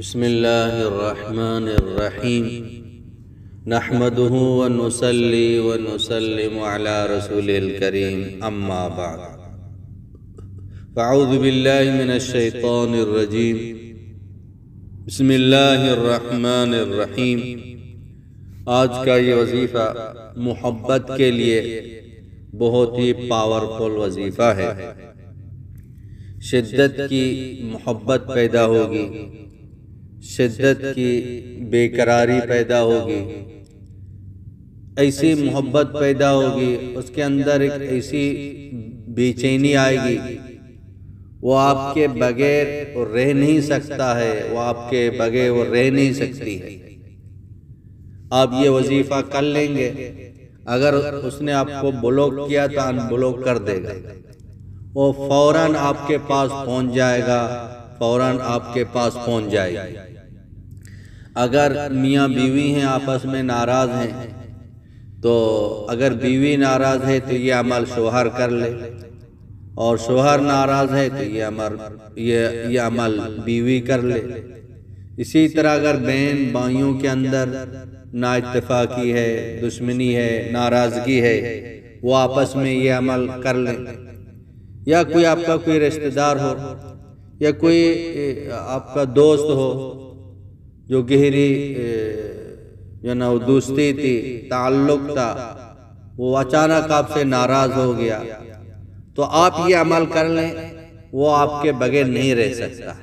बसमीम नहमदहू व नसली व नसलम अला रसूल फ़ाउज़ बिल्लाहि मिनश्शैतानिर्रजीम बिस्मिल्लाहिर्रहमानिर्रहीम आज का ये वजीफ़ा मोहब्बत के लिए बहुत ही पावरफुल वजीफ़ा है। शिद्दत की मोहब्बत पैदा होगी। शिद्दत की बेकरारी पैदा होगी। ऐसी मोहब्बत पैदा होगी, उसके अंदर एक ऐसी बेचैनी आएगी। वो आपके बगैर रह नहीं सकता है, वो आपके बगैर वो रह नहीं सकती है। आप ये वजीफ़ा कर लेंगे, अगर उसने आपको ब्लॉक किया तो अनब्लॉक कर देगा। वो फ़ौरन आपके पास पहुँच जाएगा फ़ौरन आपके पास पहुँच जाएगी। अगर मियाँ बीवी हैं, आपस में नाराज़ हैं तो अगर बीवी नाराज़ है तो ये अमल शोहर कर ले। और शोहर नाराज़ है तो ये अमल ये ये अमल बीवी कर ले। इसी तरह अगर बहन भाइयों के अंदर ना इतफाकी है, दुश्मनी है, नाराज़गी है, वो आपस में ये अमल कर ले। या कोई आपका कोई रिश्तेदार हो या कोई आपका दोस्त हो जो गहरी जो ना दोस्ती थी ताल्लुक था वो अचानक आपसे नाराज़ हो गया। तो आप ये अमल कर लें वो आपके बगैर नहीं रह सकता।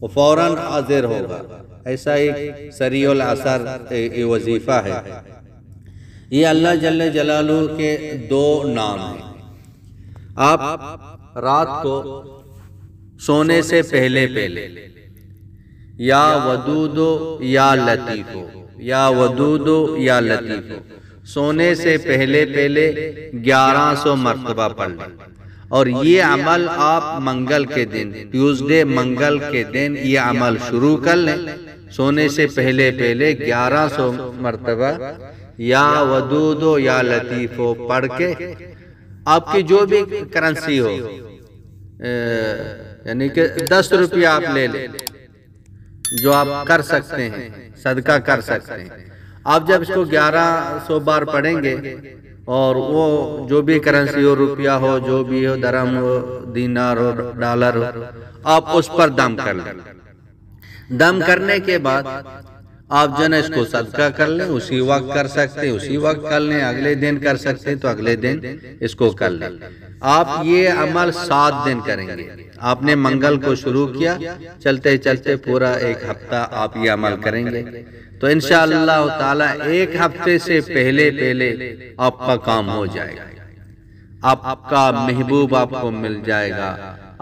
वो फ़ौरन हाजिर होगा। ऐसा एक सरील असर वजीफ़ा है। ये अल्लाह जल्ल जलालू के दो नाम हैं। आप रात को सोने से पहले पहले। या वदूदो या लतीफो। या वदूदो या लतीफो। सोने से पहले पहले ग्यारह सौ मरतबा पढ़ लें। और ये अमल आप मंगल के दिन ट्यूसडे मंगल के दिन ये अमल शुरू कर लें। सोने से पहले पहले ग्यारह सौ मरतबा या वदूदो या लतीफो पढ़ के आपकी जो भी करेंसी हो यानी कि दस रुपया आप ले लें, जो आप कर सकते हैं, सदका कर सकते हैं। आप जब इसको ग्यारह सौ बार पढ़ेंगे और वो जो भी करेंसी हो, रुपया हो, जो भी हो दरम हो, दीनार हो डॉलर हो, आप उस पर दम कर लें। दम करने के बाद आप जो है इसको सदका कर लें, उसी वक्त कर सकते हैं उसी वक्त कर लें, अगले दिन कर सकते हैं तो अगले दिन इसको कर लें। आप ये अमल सात दिन करेंगे। आपने मंगल को शुरू किया, चलते चलते पूरा एक हफ़्ता आप ये अमल करेंगे। तो इन ताला एक हफ़्ते से पहले पहले आपका काम हो जाएगा। आपका महबूब आपको मिल जाएगा।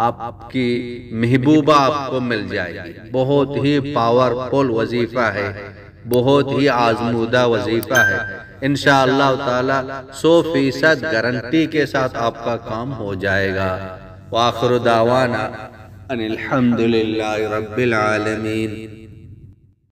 आपकी महबूबा आपको मिल जाएगी। बहुत ही पावरफुल वजीफा है। बहुत ही आजमूदा वजीफा है। इन ताला सौ फ़ीसद गारंटी के साथ आपका काम हो जाएगा। वाखर दावाना अनिलहमदिल्ला